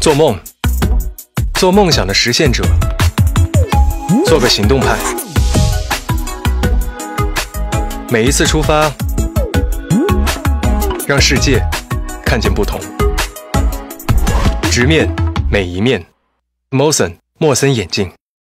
做梦，做梦想的实现者，做个行动派。每一次出发，让世界看见不同。直面每一面。Mosen 莫森眼镜。